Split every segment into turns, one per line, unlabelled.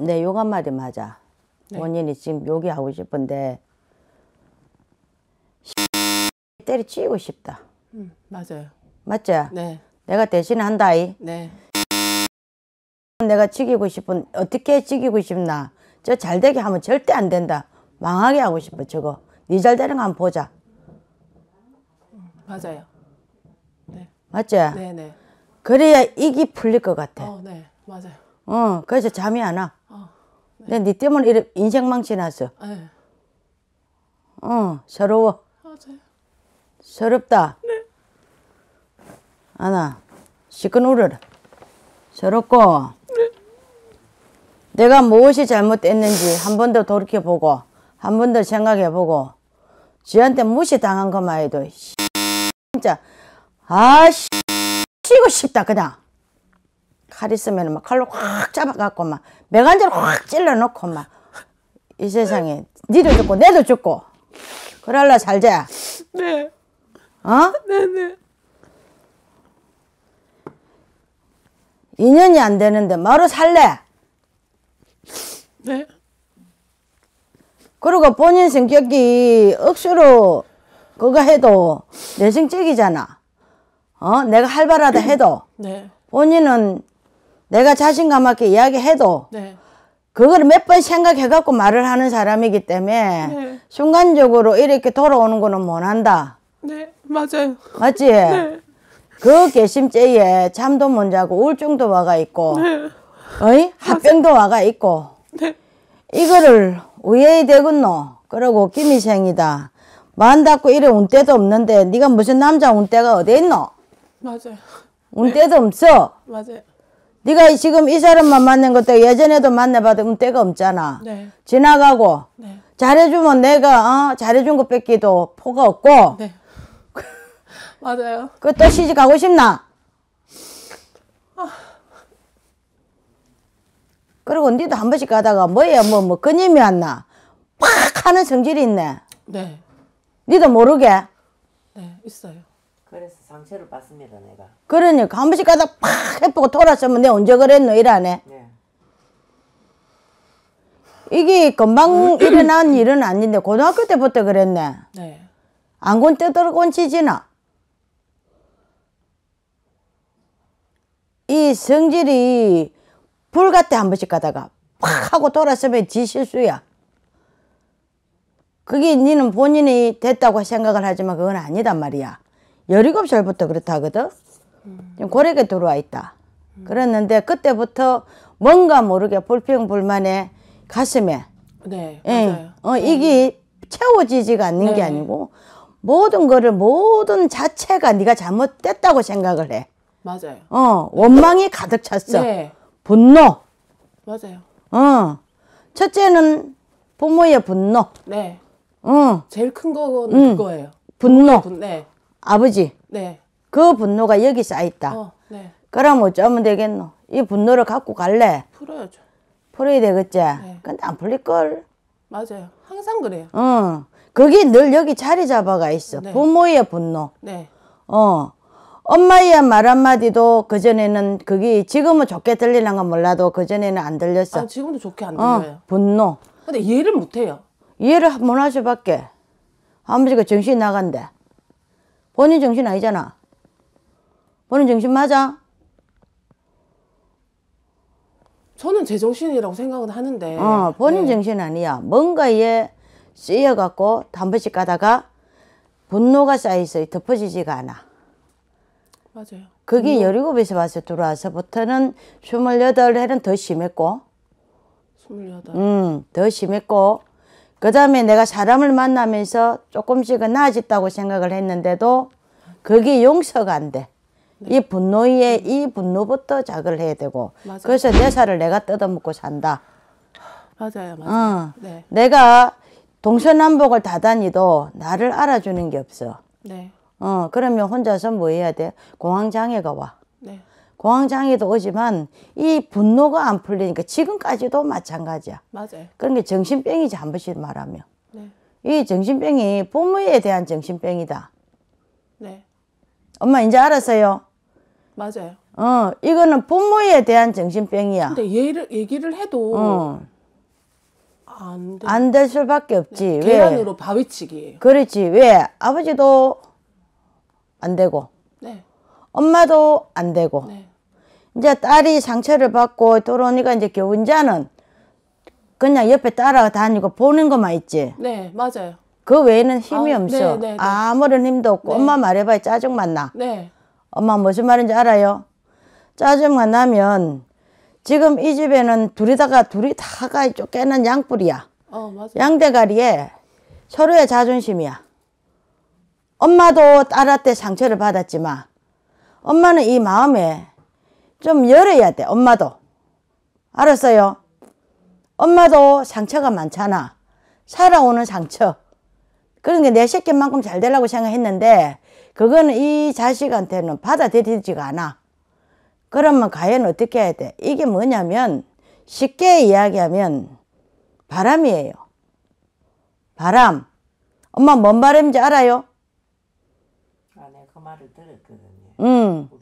내욕 한마디 맞아.
네.
본인이 지금 욕이 하고 싶은데 때려치우고 싶다.
음, 맞아요.
맞지?
네.
내가 대신 한다이.
네.
내가 죽이고 싶은 어떻게 죽이고 싶나? 저 잘되게 하면 절대 안 된다. 망하게 하고 싶어 저거. 네 잘되는 거 한번 보자.
맞아요. 네.
맞지?
네, 네.
그래야 이기 풀릴 것 같아.
어, 네. 맞아요.
어, 그래서 잠이 안 와.
어.
근데 네 때문에 이래 인생 망치 났어.
네.
어, 서러워.
맞아요.
서럽다.
네.
아나, 시끄 울어라. 서럽고. 내가 무엇이 잘못됐는지 한 번 더 돌이켜보고, 한 번 더 생각해보고, 지한테 무시당한 것만 해도, 씨, 진짜, 아, 씨, 치고 싶다, 그냥. 칼 있으면 막 칼로 확 잡아갖고 막, 매간지로 확 찔러놓고 막, 이 세상에, 니도 죽고, 내도 죽고, 그럴라 살자.
네.
어?
네, 네.
2년이 안 되는데 바로 살래.
네.
그리고 본인 성격이 억수로 그거 해도 내성적이잖아. 어? 내가 활발하다 해도
네.
본인은 내가 자신감 있게 이야기해도
네.
그걸 몇 번 생각해갖고 말을 하는 사람이기 때문에
네.
순간적으로 이렇게 돌아오는 거는 못한다.
네. 맞아요.
맞지?
네.
그 개심죄에 잠도 못 자고 우울증도 와가 있고
네.
어이? 합병도 와가 있고
네.
이거를 우회히 되겠노? 그러고 김희생이다. 만 닫고 이래 운 때도 없는데 네가 무슨 남자 운 때가 어디 있노?
맞아요.
운 때도 없어.
맞아요.
네가 지금 이 사람만 만난 것도 예전에도 만나봐도 운 때가 없잖아.
네.
지나가고
네.
잘해주면 내가 어? 잘해준 것 뺏기도 포가 없고
네. 맞아요.
그 또 시집 가고 싶나? 그리고 니도 한 번씩 가다가 뭐야 뭐뭐 끊임이 왔나? 팍 하는 성질이 있네.
네.
니도 모르게.
네. 있어요.
그래서 상처를 받습니다, 내가.
그러니까 한 번씩 가다 팍 해보고 돌아서면 내가 언제 그랬노 이러네.
네.
이게 금방 일어난 일은 아닌데 고등학교 때부터 그랬네.
네.
안곤 떼들곤 치지나. 이 성질이 불 같아 한 번씩 가다가 팍 하고 돌아서면 지 실수야. 그게 니는 본인이 됐다고 생각을 하지만 그건 아니단 말이야. 17살부터 그렇다 하거든. 지금 고래게 들어와 있다. 그랬는데 그때부터 뭔가 모르게 불평불만에 가슴에
네.
예. 어, 이게 채워지지가 않는 게
네.
아니고 모든 거를 모든 자체가 네가 잘못됐다고 생각을 해.
맞아요.
어, 원망이 가득 찼어.
네.
분노.
맞아요.
어. 첫째는 부모의 분노.
네.
어.
제일 큰 거는
음.
그거예요.
분노.
분- 네.
아버지.
네.
그 분노가 여기 쌓였다.
어, 네.
그럼 어쩌면 되겠노? 이 분노를 갖고 갈래?
풀어야죠.
풀어야 되겠지?
네.
근데 안 풀릴걸?
맞아요. 항상 그래요.
어. 그게 늘 여기 자리 잡아가 있어.
네.
부모의 분노.
네.
어. 엄마의 말 한마디도 그전에는 그게 지금은 좋게 들리는 건 몰라도 그전에는 안 들렸어.
아, 지금도 좋게 안
어,
들려요.
분노.
근데 이해를 못 해요.
이해를 못 할 수밖에. 아버지가 정신 나간대. 본인 정신 아니잖아. 본인 정신 맞아?
저는 제 정신이라고 생각은 하는데.
어, 본인
네.
정신 아니야. 뭔가에 쓰여갖고 한 번씩 가다가 분노가 쌓여서 덮어지지가 않아.
맞아요.
그게 17에서 와서 들어와서부터는 28해는 더 심했고,
28.
음, 더 심했고, 그 다음에 내가 사람을 만나면서 조금씩은 나아졌다고 생각을 했는데도 그게 용서가 안 돼. 이 분노에 이 분노부터 자극을 해야 되고,
맞아요.
그래서 내 살을 내가 뜯어먹고 산다.
맞아요. 맞아요.
어.
네.
내가 동서남북을 다 다니도 나를 알아주는 게 없어.
네.
어, 그러면 혼자서 뭐 해야 돼? 공황장애가 와.
네.
공황장애도 오지만 이 분노가 안 풀리니까 지금까지도 마찬가지야.
맞아요.
그런 게 정신병이지 한 번씩 말하면.
네.
이 정신병이 부모에 대한 정신병이다.
네.
엄마 이제 알았어요.
맞아요.
어, 이거는 부모에 대한 정신병이야.
근데 얘를 얘기를 해도
어,
안 돼.
안될 수밖에 없지. 왜?
계란으로 바위치기예요.
그렇지. 왜? 아버지도 안 되고,
네.
엄마도 안 되고,
네.
이제 딸이 상처를 받고 돌아오니까 이제 교훈자는 그냥 옆에 따라다니고 보는 것만 있지.
네, 맞아요.
그 외에는 힘이
아,
없어.
네, 네, 네.
아무런 힘도 없고,
네.
엄마 말해봐야 짜증만 나.
네.
엄마 무슨 말인지 알아요? 짜증만 나면 지금 이 집에는 둘이 다가 둘이 다가 쫓겨난 양뿔이야.
어, 맞아요.
양대가리에 서로의 자존심이야. 엄마도 딸한테 상처를 받았지만 엄마는 이 마음에 좀 열어야 돼. 엄마도. 알았어요? 엄마도 상처가 많잖아. 살아오는 상처. 그러니까 내 새끼만큼 잘 되려고 생각했는데 그거는 이 자식한테는 받아들이지가 않아. 그러면 과연 어떻게 해야 돼? 이게 뭐냐면 쉽게 이야기하면 바람이에요. 바람. 엄마 뭔 바람인지 알아요?
아, 내가 그 말을 들었거든요. 그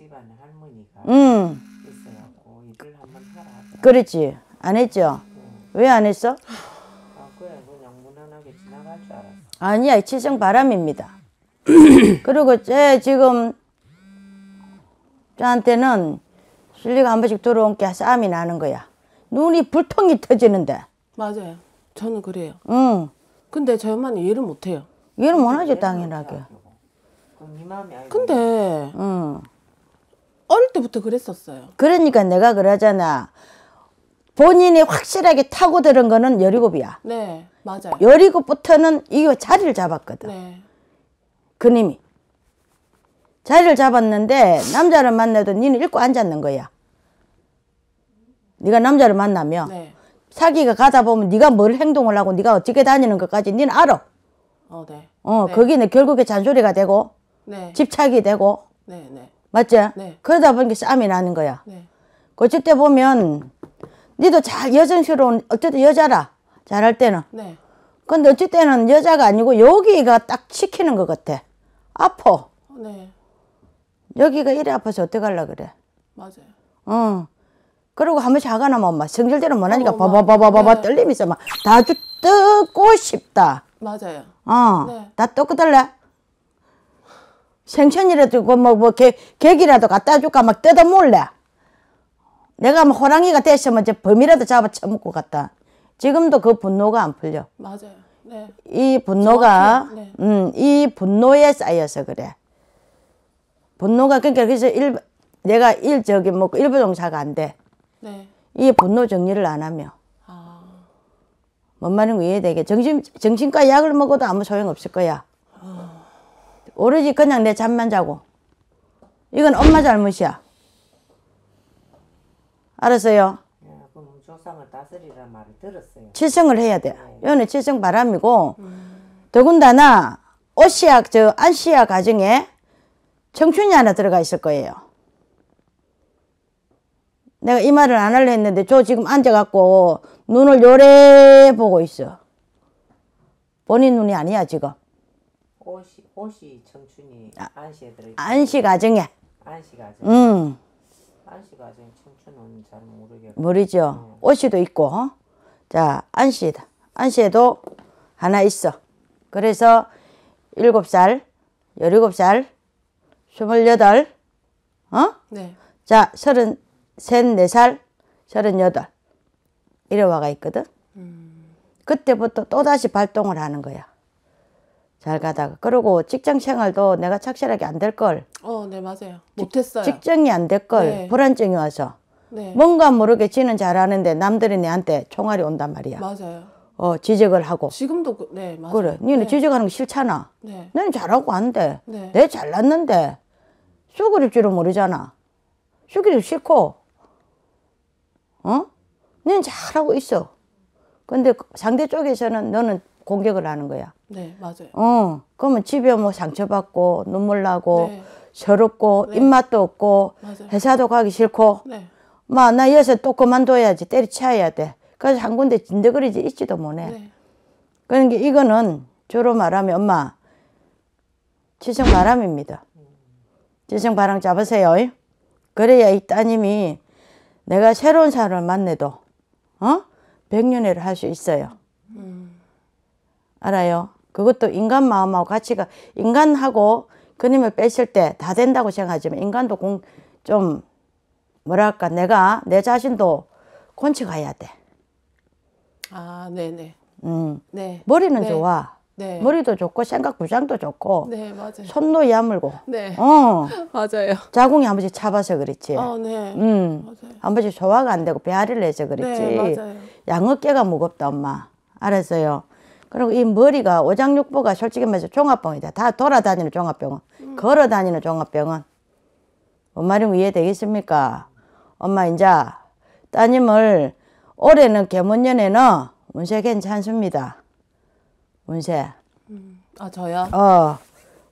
집안에 할머니가
응.
있어갖고 일을 한번 하라.
그렇지. 안 했죠? 왜 안 했어?
아, 그래 그냥 무난하게 지나갈 줄 알았어.
아니야, 치성 바람입니다. 그리고 쟤 지금 저한테는 실리가 한 번씩 들어온 게 싸움이 나는 거야. 눈이 불통이 터지는데.
맞아요. 저는 그래요.
응.
근데 엄마는 이해를 못 해요.
이해는 못하지, 당연하게.
그럼 네 마음이 알고
근데
응.
때부터 그랬었어요.
그러니까 내가 그러잖아. 본인이 확실하게 타고 들은 거는 열이곱이야.
네, 맞아요.
열이곱부터는 이거 자리를 잡았거든.
네.
그님이. 자리를 잡았는데 남자를 만나도 니는 읽고 앉았는 거야. 네가 남자를 만나면
네.
사기가 가다 보면 네가 뭘 행동을 하고 네가 어떻게 다니는 것까지 니는 알아.
어, 네.
어,
네.
거기는 결국에 잔소리가 되고
네.
집착이 되고
네, 네.
맞지?
네.
그러다 보니까 싸움이 나는 거야.
네.
그칠 때 보면 니도 잘 여성스러운 어쨌든 여자라 잘할 때는
네.
근데 어쩔 때는 여자가 아니고 여기가 딱 시키는 것 같아 아파
네.
여기가 이래 아파서 어떡하려 그래
맞아요.
어 그리고 한 번씩 화가 나면 막 성질대로 못하니까 바바바바바바
네.
떨리면서 막다 뜯고 싶다
맞아요.
어,
네.
다 뜯고 달래 생천이라도 뭐, 뭐, 개, 객이라도 갖다 줄까 막 뜯어 몰래. 내가 뭐 호랑이가 됐으면 이제 범이라도 잡아 처먹고 갔다. 지금도 그 분노가 안 풀려.
맞아요. 네.
이 분노가.
네.
음, 이 분노에 쌓여서 그래. 분노가, 그러니까 그래서 일, 내가 일, 저기 뭐, 일부 동사가 안 돼.
네.
이 분노 정리를 안 하며.
아,
뭔 말인가 이해되게. 정신, 정신과 약을 먹어도 아무 소용 없을 거야. 오로지 그냥 내 잠만 자고. 이건 엄마 잘못이야. 알았어요?
예, 그럼 조상을 다스리란 말을 들었어요.
칠성을 해야 돼. 이거는 칠성 바람이고, 더군다나, 오시아, 저, 안시아 가정에 청춘이 하나 들어가 있을 거예요. 내가 이 말을 안 하려 했는데, 저 지금 앉아갖고, 눈을 요래 보고 있어. 본인 눈이 아니야, 지금.
옷이 옷이 청춘이 안시에 들어
안시 가정에.
안시 가정
음,
안시 가정 청춘은 잘 모르겠고
모르죠. 옷이도 있고, 어? 자, 안시다. 안시에도 하나 있어. 그래서 일곱 살, 열일곱 살, 스물여덟, 어?
네.
자, 서른, 셋, 네 살, 서른여덟. 이래 와가 있거든. 그때부터 또다시 발동을 하는 거야. 잘 가다가. 그리고 직장 생활도 내가 착실하게 안 될 걸.
어, 네, 맞아요. 못했어요.
직장이 안 될 걸.
네.
불안증이 와서.
네.
뭔가 모르게 지는 잘하는데 남들이 내한테 총알이 온단 말이야.
맞아요.
어, 지적을 하고.
지금도 그, 네, 맞아요.
그래. 니는
네.
지적하는 거 싫잖아.
네.
너는 잘하고 한대.
네.
내 잘났는데 쑥그릴 줄은 모르잖아. 쑥그리기 싫고. 어? 너는 잘하고 있어. 근데 상대 쪽에서는 너는 공격을 하는 거야.
네, 맞아요.
어. 그러면 집에 뭐 상처받고 눈물 나고
네.
서럽고
네.
입맛도 없고
맞아요.
회사도 가기 싫고
네.
마, 나 여기서 또 그만둬야지. 때려치워야 돼. 그래서 한 군데 진드거리지 있지도 못해.
네.
그러니까 이거는 주로 말하면 엄마, 치성 바람입니다. 지성 바람 잡으세요. 그래야 이 따님이 내가 새로운 사람을 만나도 어? 백년회를 할 수 있어요. 알아요? 그것도 인간 마음하고 가치가 인간하고 그님을 뺐을 때다 된다고 생각하지만 인간도 공, 좀 뭐랄까 내가 내 자신도 곤치가야 돼.
아, 네네.
음.
네.
머리는
네.
좋아.
네.
머리도 좋고 생각 구장도 좋고
네, 맞아요.
손도 야물고.
네.
어.
맞아요.
자궁이 한 번씩 차봐서 그렇지.
어, 네.
음.
맞아요.
한 번씩 소화가 안 되고 배앓이를 해서 그렇지.
네, 맞아요.
양어깨가 무겁다 엄마. 알았어요. 그리고 이 머리가 오장육부가 솔직히 말해서 종합병이다. 다 돌아다니는 종합병원.
음.
걸어 다니는 종합병원. 뭔 말인지 이해되겠습니까? 엄마 이제 따님을 올해는 개문년에는 운세 괜찮습니다. 운세.
아, 저요?
어,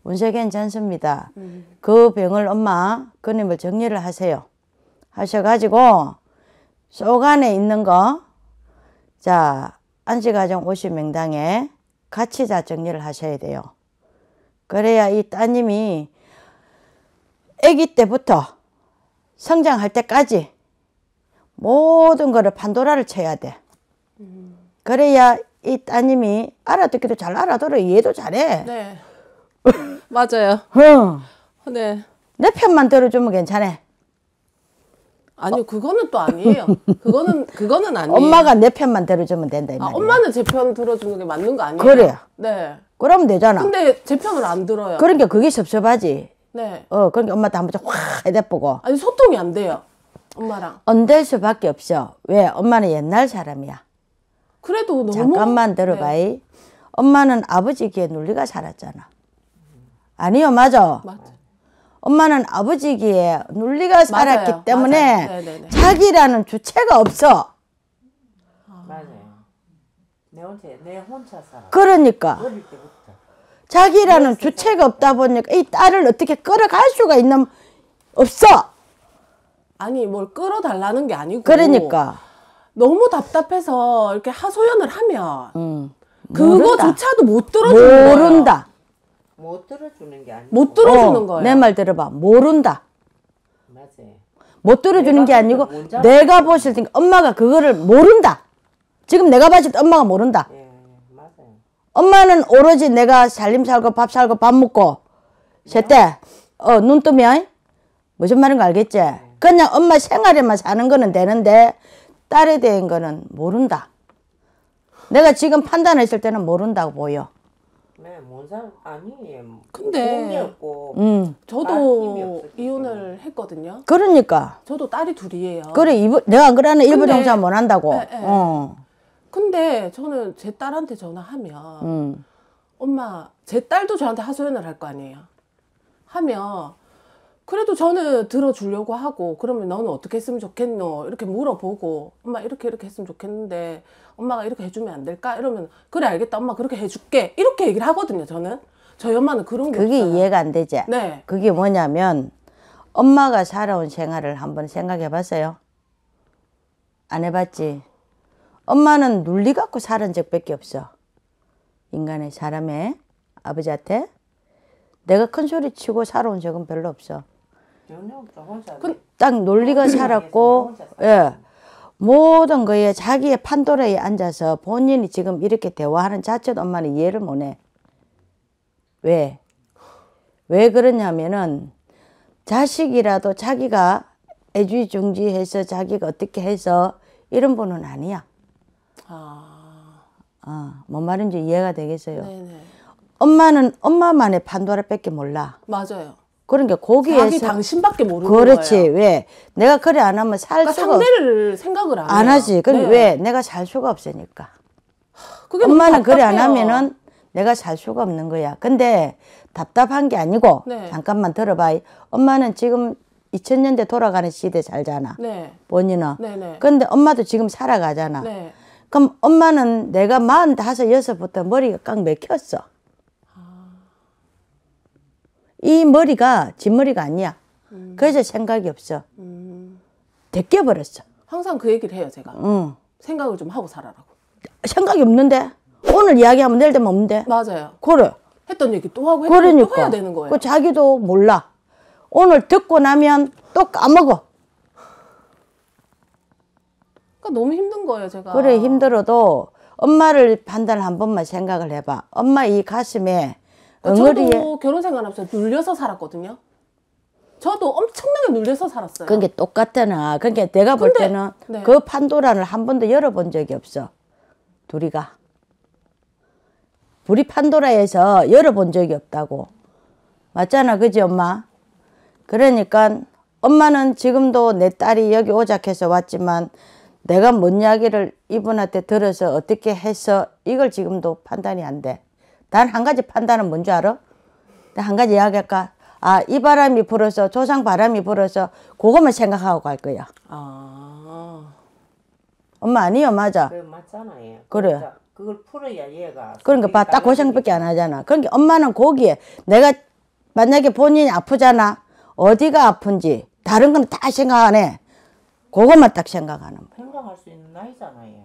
운세 괜찮습니다.
음.
그 병을 엄마, 그님을 정리를 하세요. 하셔가지고, 속 안에 있는 거, 자, 안식가정 50명당에 같이 다 정리를 하셔야 돼요. 그래야 이 따님이 아기 때부터 성장할 때까지 모든 거를 판도라를 쳐야 돼. 그래야 이 따님이 알아듣기도 잘 알아들어, 이해도 잘해.
네. 맞아요.
응.
네.
내 편만 들어주면 괜찮아.
아니요, 그거는 또 아니에요. 그거는, 그거는 아니에요.
엄마가 내 편만 들어주면 된다 이
아,
말이야.
엄마는 제 편 들어주는 게 맞는 거 아니에요?
그래.
네.
그러면 되잖아.
근데 제 편을 안 들어요.
그러니까 그게 섭섭하지.
네.
어, 그러니까 엄마한테 한 번씩 확 해대보고.
아니, 소통이 안 돼요. 엄마랑.
안될 수밖에 없어. 왜? 엄마는 옛날 사람이야.
그래도 너무.
잠깐만 들어봐.
네.
이 엄마는 아버지기에 눌리가 살았잖아. 아니요, 맞아.
맞아.
엄마는 아버지기에 눌리가 살았기
맞아요.
때문에
맞아요. 네네네.
자기라는 주체가 없어.
맞아요. 내 혼자 내 혼자 살아.
그러니까. 자기라는 주체가 없다 보니까 이 딸을 어떻게 끌어갈 수가 있는 없어.
아니, 뭘 끌어달라는 게 아니고.
그러니까.
너무 답답해서 이렇게 하소연을 하면.
음.
그거조차도 못 들어주는 거예요.
모른다.
못 들어주는 게 아니고.
못 들어주는
어,
거예요.
내 말 들어봐. 모른다.
맞아요.
못 들어주는 게 아니고
뭔지
내가 보실 때 엄마가 그거를 모른다. 지금 내가 봤을 때 엄마가 모른다.
예, 맞아요.
엄마는 오로지 내가 살림 살고 밥 살고 밥 먹고 제때 어, 눈 뜨면 무슨 말인가 알겠지? 그냥 엄마 생활에만 사는 거는 되는데 딸에 대한 거는 모른다. 내가 지금 판단했을 때는 모른다고 보여.
네, 뭔 사람 아니에요.
근데
없고.
음.
저도 이혼을 했거든요.
그러니까.
저도 딸이 둘이에요.
그래, 이부, 내가 안 그러는 일부 동사 못 한다고.
예, 예.
어.
근데 저는 제 딸한테 전화하면
음.
엄마 제 딸도 저한테 하소연을 할 거 아니에요. 하면 그래도 저는 들어주려고 하고 그러면 너는 어떻게 했으면 좋겠노 이렇게 물어보고 엄마 이렇게 이렇게 했으면 좋겠는데 엄마가 이렇게 해주면 안 될까 이러면 그래 알겠다 엄마 그렇게 해줄게 이렇게 얘기를 하거든요 저는 저희 엄마는 그런 게
그게
없어요.
이해가 안 되지.
네
그게 뭐냐면 엄마가 살아온 생활을 한번 생각해 봤어요? 안 해봤지? 엄마는 눌리 갖고 살은 적밖에 없어. 인간의 사람의 아버지한테 내가 큰 소리 치고 살아온 적은 별로 없어. 딱 논리가 살았고, 예. 모든 거에 자기의 판도라에 앉아서 본인이 지금 이렇게 대화하는 자체도 엄마는 이해를 못 해. 왜? 왜 그러냐면은 자식이라도 자기가 애주중지해서 자기가 어떻게 해서 이런 분은 아니야.
아,
아, 뭔 말인지 이해가 되겠어요.
네네
엄마는 엄마만의 판도라 밖에 몰라.
맞아요.
그러니까
자기
거기에서
당신밖에 모르는
그렇지.
거예요.
왜? 내가 그래 안 하면 살
그러니까
수가 없,
상대를 생각을 안,
안. 하지. 그럼
네.
왜? 내가 살 수가 없으니까. 엄마는 그래 안. 하면은 내가 살 수가 없는 거야. 근데 답답한 게 아니고
네.
잠깐만 들어봐. 엄마는 지금 2000년대 돌아가는 시대 살잖아.
네,
본인은.
네네.
근데 엄마도 지금 살아가잖아.
네.
그럼 엄마는 내가 마흔 다섯 여섯부터 머리가 꽉 맥혔어. 이 머리가 진 머리가 아니야. 그래서 생각이 없어.
음,
데껴버렸어.
항상 그 얘기를 해요 제가
응.
생각을 좀 하고 살아라고.
생각이 없는데 오늘 이야기하면 내일 되면 없는데.
맞아요.
그래.
했던 얘기 또 하고 했던 얘기 또
그러니까.
해야 되는 거예요.
그 자기도 몰라. 오늘 듣고 나면 또 까먹어.
그러니까 너무 힘든 거예요, 제가.
그래 힘들어도 엄마를 판단을 한 번만 생각을 해봐. 엄마 이 가슴에
그러니까
엉어리에
저도 결혼 생활하면서 눌려서 살았거든요. 저도 엄청나게 눌려서 살았어요.
그게 똑같잖아. 그러니까 내가 볼
근데-
때는
네.
그 판도라를 한 번도 열어본 적이 없어. 둘이가. 우리 판도라에서 열어본 적이 없다고. 맞잖아. 그지 엄마? 그러니까 엄마는 지금도 내 딸이 여기 오작해서 왔지만 내가 뭔 이야기를 이분한테 들어서 어떻게 해서 이걸 지금도 판단이 안 돼. 단 한 가지 판단은 뭔줄 알아? 한 가지 이야기할까? 아, 이 바람이 불어서 조상 바람이 불어서 그것만 생각하고 갈 거야.
아.
엄마 아니요, 맞아.
그래 맞잖아요.
그래.
진짜 그걸 풀어야 얘가.
그러니까 봐, 딱 고생밖에 안 하잖아. 그러니까 엄마는 거기에 내가 만약에 본인이 아프잖아. 어디가 아픈지 다른 건 다 생각 안 해. 그것만 딱 생각하는 거야.
생각할 수 있는 나이잖아요.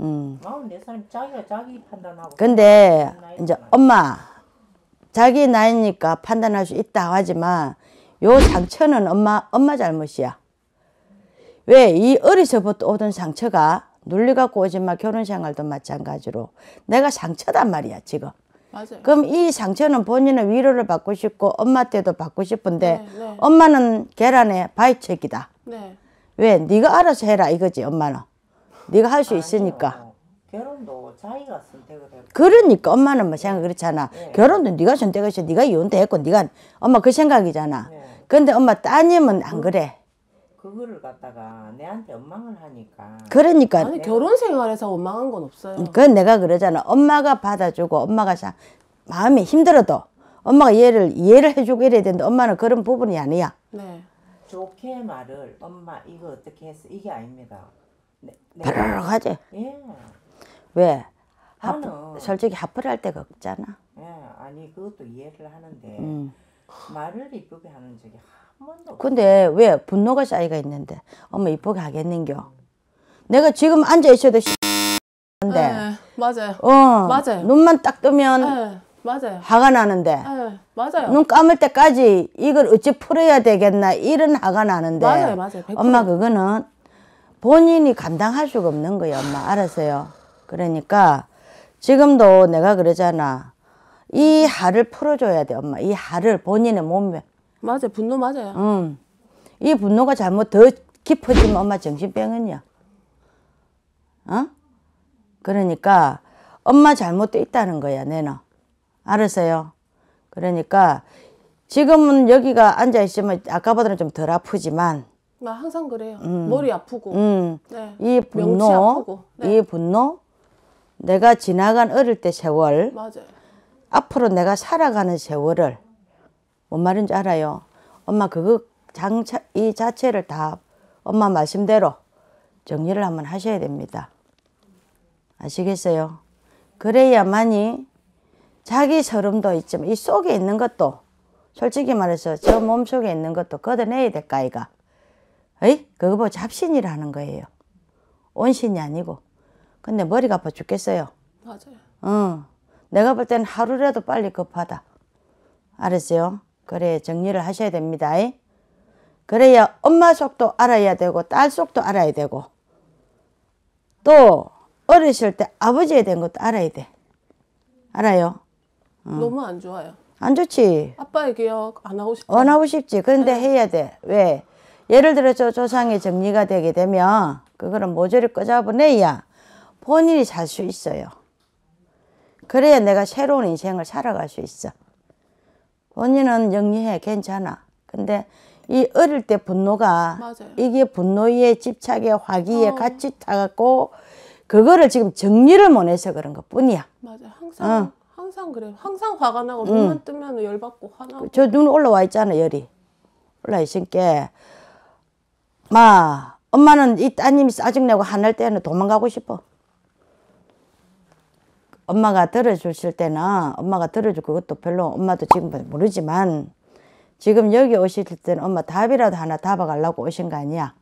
음.
마흔 네 살이면 자기가 자기 판단하고.
근데 이제. 엄마 자기 나이니까 판단할 수 있다 하지만 요 상처는 엄마 엄마 잘못이야. 왜 이 어리서부터 오던 상처가 눌려갖고 오지만 결혼 생활도 마찬가지로 내가 상처단 말이야 지금.
맞아요.
그럼 이 상처는 본인은 위로를 받고 싶고 엄마한테도 받고 싶은데
네, 네.
엄마는 계란에 바위책이다.
네.
왜? 네가 알아서 해라 이거지 엄마는. 네가 할 수 있으니까.
결혼도 자기가 선택을 해.
그러니까 엄마는 뭐 생각 그렇잖아.
네.
결혼도 네가 선택했어. 네가 이혼도 했고 네가 엄마 그 생각이잖아.
네.
근데 엄마 따님은 안 그래.
그거를 갖다가 내한테 원망을 하니까.
그러니까
아니 결혼 생활에서 원망한 건 없어요.
그건 내가 그러잖아. 엄마가 받아주고 엄마가 자, 마음이 힘들어도 엄마가 이해를 이해를 해주고 이래야 되는데 엄마는 그런 부분이 아니야.
네.
좋게 말을 엄마 이거 어떻게 했어 이게 아닙니다. 네, 네.
바르르 하지.
예.
왜?
나는
하프, 솔직히 하프를 할 데가 없잖아.
예 아니 그것도 이해를 하는데
음.
말을 이쁘게 하는 적이 한 번도 없어.
근데 왜 분노가 쌓이가 있는데 엄마 이쁘게 하겠는겨? 내가 지금 앉아 있어도 근데
네. 맞아요.
어
맞아요.
눈만 딱 뜨면
네. 맞아요.
화가 나는데
네. 맞아요.
눈 감을 때까지 이걸 어찌 풀어야 되겠나 이런 화가 나는데
맞아요, 맞아요. 100%.
엄마 그거는 본인이 감당할 수가 없는 거야 엄마 알았어요 그러니까 지금도 내가 그러잖아 이 화를 풀어줘야 돼 엄마 이 화를 본인의 몸에
맞아요. 분노 맞아요.
음. 이 분노가 잘못 더 깊어지면 엄마 정신병은요 어? 그러니까 엄마 잘못도 있다는 거야 내는 알았어요 그러니까 지금은 여기가 앉아 있으면 아까보다는 좀 덜 아프지만
나 항상 그래요. 머리 아프고.
음,
네.
이 분노.
네.
이 분노 내가 지나간 어릴 때 세월
맞아요.
앞으로 내가 살아가는 세월을 뭔 말인지 알아요? 엄마 그거 장차 이 자체를 다 엄마 말씀대로 정리를 한번 하셔야 됩니다. 아시겠어요? 그래야만이 자기 서름도 있지만 이 속에 있는 것도 솔직히 말해서 저 몸 속에 있는 것도 걷어내야 될까 이가. 에이 그거 뭐 잡신이라는 거예요. 온신이 아니고. 근데 머리가 아파 죽겠어요.
맞아요.
어, 내가 볼 때는 하루라도 빨리 급하다. 알았어요? 그래, 정리를 하셔야 됩니다. 이? 그래야 엄마 속도 알아야 되고, 딸 속도 알아야 되고, 또, 어렸을 때 아버지에 대한 것도 알아야 돼. 알아요?
너무 안 좋아요.
안 좋지.
아빠의 기억 안 하고 싶다.
원하고 싶지. 그런데 해야 돼. 왜? 예를 들어서 조상이 정리가 되게 되면 그거를 모조리 끄잡아내야 본인이 살 수 있어요. 그래야 내가 새로운 인생을 살아갈 수 있어. 본인은 영리해. 괜찮아. 근데 이 어릴 때 분노가
맞아요.
이게 분노에 집착에 화기에 같이 타갖고 그거를 지금 정리를 못 해서 그런 것 뿐이야.
맞아요. 항상 항상 그래요. 항상 화가 나고 눈만 뜨면 열받고 화나고.
저 눈 올라와 있잖아 열이 올라 있으니까 마 엄마는 이 따님이 짜증내고 화날 때는 도망가고 싶어. 엄마가 들어주실 때는 엄마가 들어줄 그것도 별로 엄마도 지금 모르지만 지금 여기 오실 때는 엄마 답이라도 하나 답아가려고 오신 거 아니야